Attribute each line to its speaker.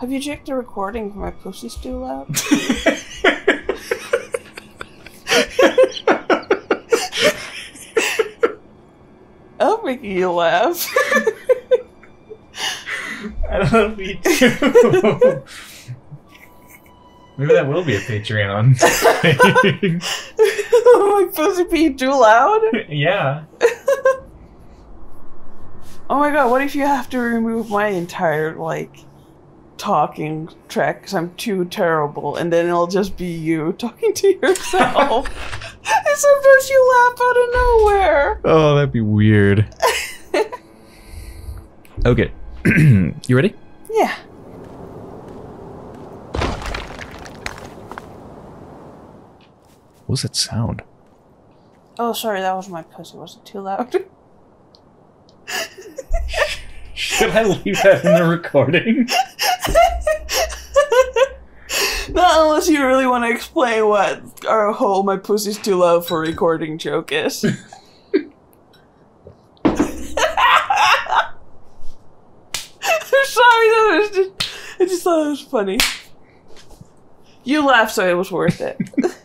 Speaker 1: Have you checked the recording for my pussy's too loud? I'm making you laugh.
Speaker 2: I if you do. Maybe that will be a Patreon.
Speaker 1: my pussy be too loud?
Speaker 2: yeah.
Speaker 1: Oh my god, what if you have to remove my entire, like, talking track because I'm too terrible and then it'll just be you talking to yourself? and sometimes you laugh out of nowhere.
Speaker 2: Oh, that'd be weird. okay. you ready?
Speaker 1: Yeah.
Speaker 2: What was that sound?
Speaker 1: Oh, sorry, that was my pussy. Was it too loud?
Speaker 2: Should I leave that in the recording?
Speaker 1: Unless you really want to explain what our whole my pussy's too loud for recording joke is. I'm sorry, that was just, I just thought it was funny. You laughed, so it was worth it.